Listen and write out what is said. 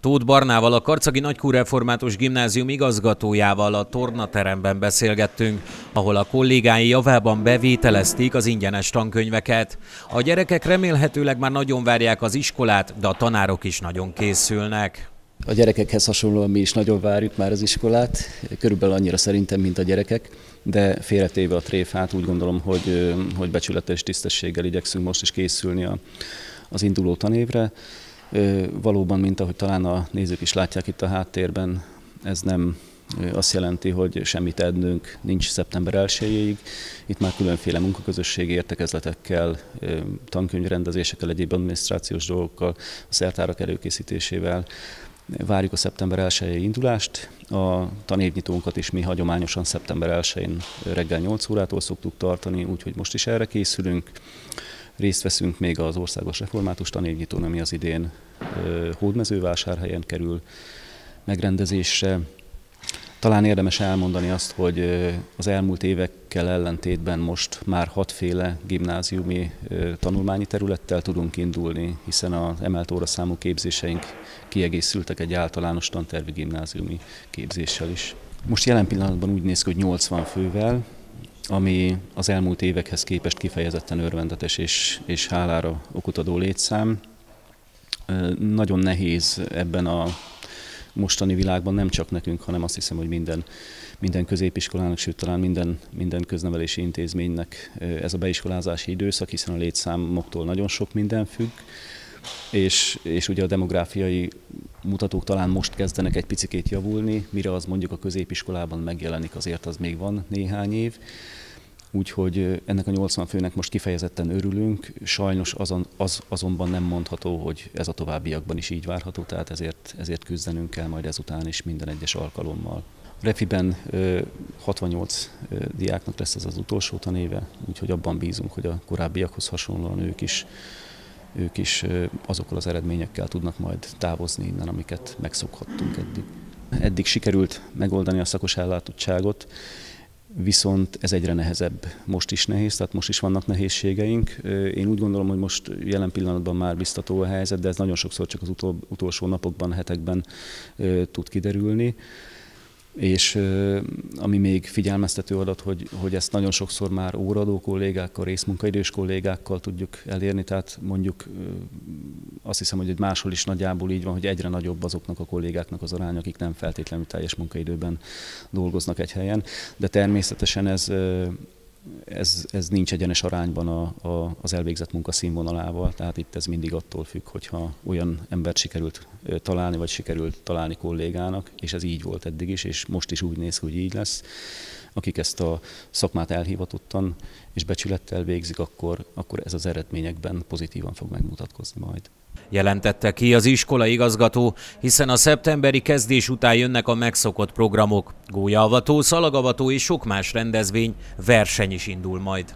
Tóth Barnával, a Karcagi Nagykú Református Gimnázium igazgatójával a tornateremben beszélgettünk, ahol a kollégái javában bevételezték az ingyenes tankönyveket. A gyerekek remélhetőleg már nagyon várják az iskolát, de a tanárok is nagyon készülnek. A gyerekekhez hasonlóan mi is nagyon várjuk már az iskolát, körülbelül annyira szerintem, mint a gyerekek, de félretéve a tréfát úgy gondolom, hogy, hogy becsületes tisztességgel igyekszünk most is készülni a, az induló tanévre. Valóban, mint ahogy talán a nézők is látják itt a háttérben, ez nem azt jelenti, hogy semmit ednünk nincs szeptember 1 Itt már különféle munkaközösségi értekezletekkel, tankönyvrendezésekkel, egyéb adminisztrációs dolgokkal, a szertárak előkészítésével Várjuk a szeptember 1 indulást. A tanévnyitónkat is mi hagyományosan szeptember 1-én reggel 8 órától szoktuk tartani, úgyhogy most is erre készülünk. Részt veszünk még az Országos Református Tanévnyitón, ami az idén Hódmezővásárhelyen kerül megrendezésre. Talán érdemes elmondani azt, hogy az elmúlt évekkel ellentétben most már hatféle gimnáziumi tanulmányi területtel tudunk indulni, hiszen az emelt óraszámú képzéseink kiegészültek egy általános tantervi gimnáziumi képzéssel is. Most jelen pillanatban úgy néz ki, hogy 80 fővel, ami az elmúlt évekhez képest kifejezetten örvendetes és, és hálára okot adó létszám. Nagyon nehéz ebben a mostani világban nem csak nekünk, hanem azt hiszem, hogy minden, minden középiskolának, sőt talán minden, minden köznevelési intézménynek ez a beiskolázási időszak, hiszen a létszámoktól nagyon sok minden függ, és, és ugye a demográfiai mutatók talán most kezdenek egy picikét javulni, mire az mondjuk a középiskolában megjelenik, azért az még van néhány év. Úgyhogy ennek a 80 főnek most kifejezetten örülünk, sajnos azon, az azonban nem mondható, hogy ez a továbbiakban is így várható, tehát ezért, ezért küzdenünk kell majd ezután is minden egyes alkalommal. Refiben 68 diáknak lesz ez az utolsó tanéve, úgyhogy abban bízunk, hogy a korábbiakhoz hasonlóan ők is, ők is azokkal az eredményekkel tudnak majd távozni innen, amiket megszokhattunk eddig. Eddig sikerült megoldani a szakos ellátottságot, viszont ez egyre nehezebb. Most is nehéz, tehát most is vannak nehézségeink. Én úgy gondolom, hogy most jelen pillanatban már biztató a helyzet, de ez nagyon sokszor csak az utol, utolsó napokban, hetekben tud kiderülni és ami még figyelmeztető adat, hogy, hogy ezt nagyon sokszor már óradó kollégákkal, részmunkaidős kollégákkal tudjuk elérni, tehát mondjuk azt hiszem, hogy máshol is nagyjából így van, hogy egyre nagyobb azoknak a kollégáknak az aránya, akik nem feltétlenül teljes munkaidőben dolgoznak egy helyen, de természetesen ez ez, ez nincs egyenes arányban a, a, az elvégzett munka színvonalával, tehát itt ez mindig attól függ, hogyha olyan embert sikerült találni, vagy sikerült találni kollégának, és ez így volt eddig is, és most is úgy néz, hogy így lesz, akik ezt a szakmát elhivatottan és becsülettel végzik, akkor, akkor ez az eredményekben pozitívan fog megmutatkozni majd. Jelentette ki az iskola igazgató, hiszen a szeptemberi kezdés után jönnek a megszokott programok. Gólyavató, szalagavató és sok más rendezvény, verseny is indul majd.